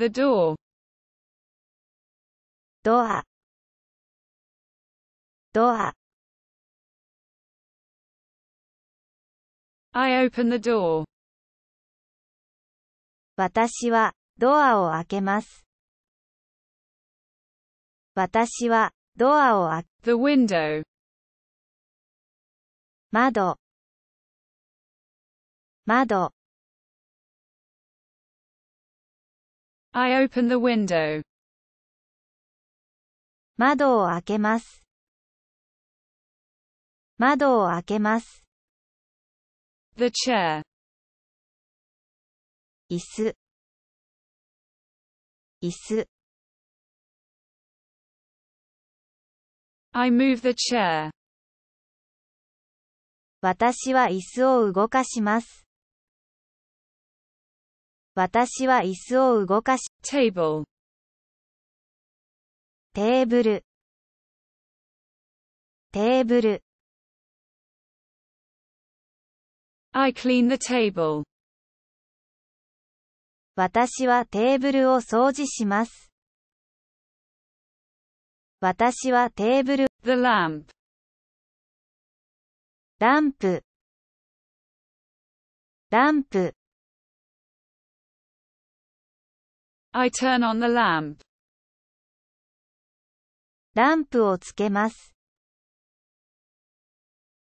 The door. ドアドア I open the door. 私はドアを開けます。私はドアを開け、The window. 窓窓 I open the window. 窓を開けます。窓を開けます。The chair. 椅子椅子 I move the chair. 私は椅子を動かします。私は椅子を動かし、Table. テーブル、テーブル、I clean the table. 私はテーブルを掃除します。私はテーブル、The lamp. ランプ、ランプ、I turn on the lamp. ランプをつけます。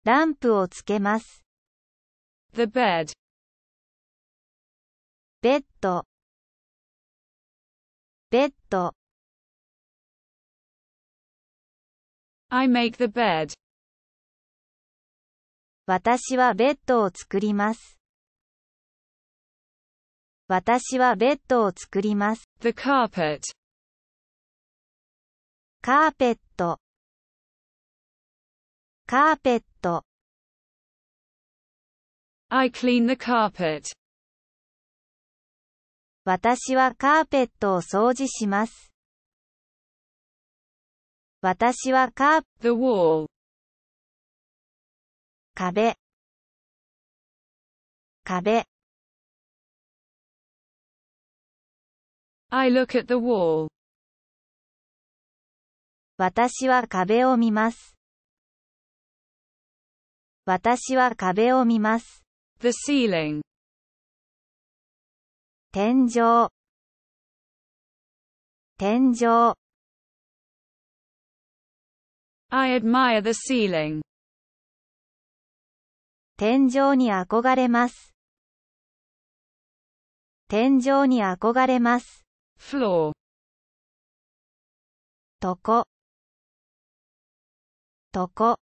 ランプをつけます。The bed. ベッド、ベッド、I make the bed. 私はベッドを作ります。私はベッドを作ります。The carpet. カーペット、カーペット、I clean the carpet. 私はカーペットを掃除します。私はカー、The wall. 壁、壁、I look at the wall. 私は壁を見ます。私は壁を見ます。The ceiling. 天井、天井、I admire the ceiling. 天井に憧れます。天井に憧れます。Floor. とこ、とこ、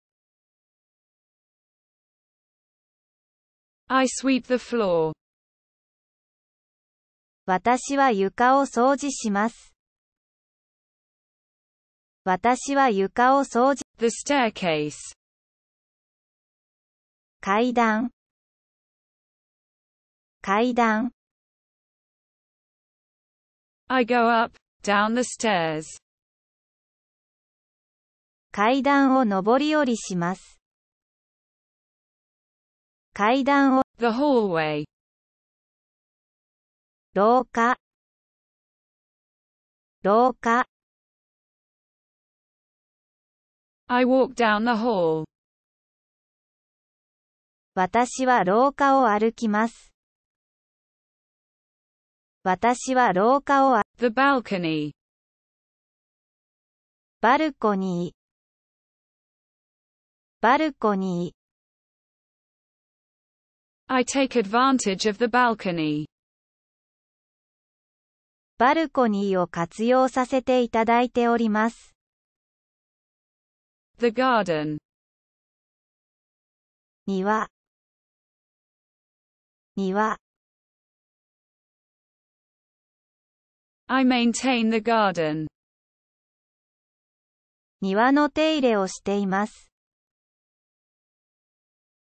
I sweep the floor. 私は床を掃除します。私は床を掃除、The staircase. 階段、階段、I go up, down the stairs. 階段を上り下りします。階段を、The hallway. 廊下、廊下、I walk down the hall. 私は廊下を歩きます。私は廊下をあ、The balcony. バルコニー、バルコニー、I take advantage of the balcony. バルコニーを活用させていただいております。The garden. 庭、庭、I maintain the garden. 庭の手入れをしています。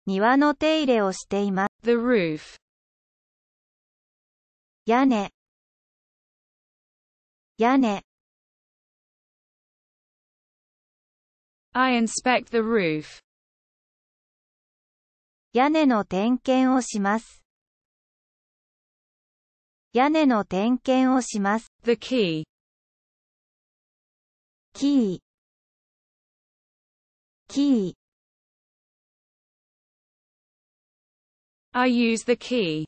庭の手入れをしています。The roof. 屋根、屋根、I inspect the roof. 屋根の点検をします。屋根の点検をします。The key. キー。キー。I use the key.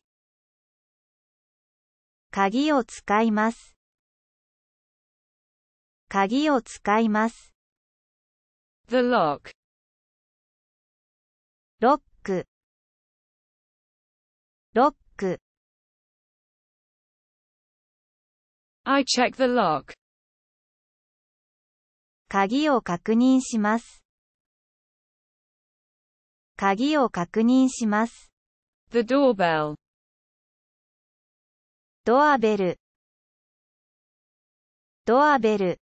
鍵を使います。鍵を使います。The lock. ロック。ロッ I check the lock. 鍵を確認します。鍵を確認します。The doorbell. ドアベル。ドアベル。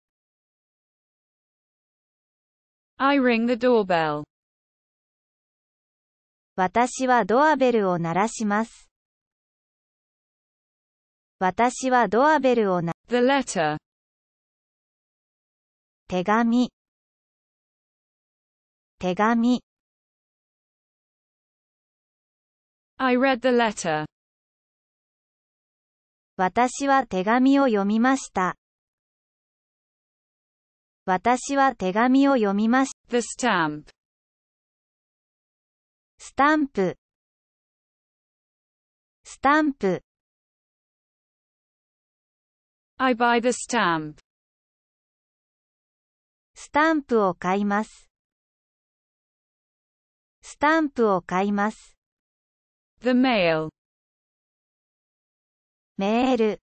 I ring the doorbell. 私はドアベルを鳴らします。私はドアベルをな、The letter. 手紙。手紙。I read the letter. 私は手紙を読みました。私は手紙を読みまし The stamp. スタンプ。スタンプ。I buy the stamp. スタンプを買います。スタンプを買います。The mail. メール。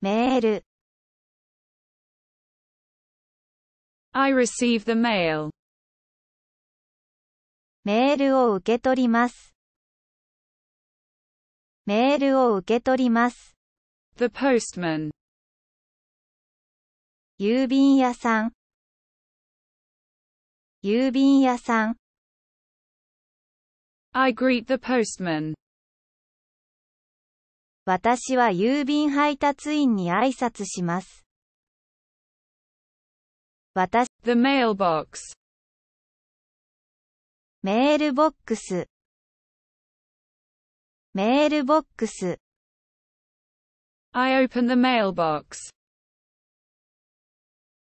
メール。I receive the mail. メールを受け取ります。メールを受け取ります。The postman. 郵便屋さん。郵便屋さん。I greet the postman. 私は郵便配達員に挨拶します。私、The mailbox. メールボックス。メールボックス。I open the mailbox.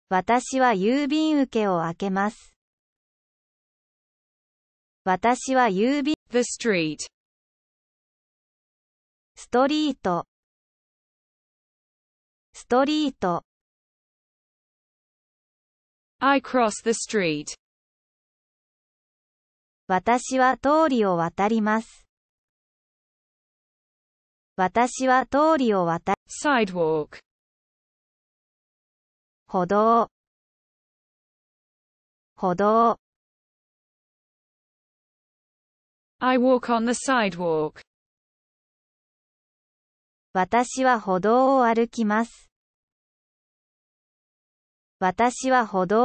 私は郵便受けを開けます。私は郵便、The street. ストリート。ストリート。I cross the street. 私は通りを渡ります。私は通りを渡、Sidewalk. 歩道。歩道。I walk on the sidewalk. 私は歩道を歩きます。私は歩道